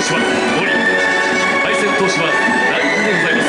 投森敗戦投手は大現在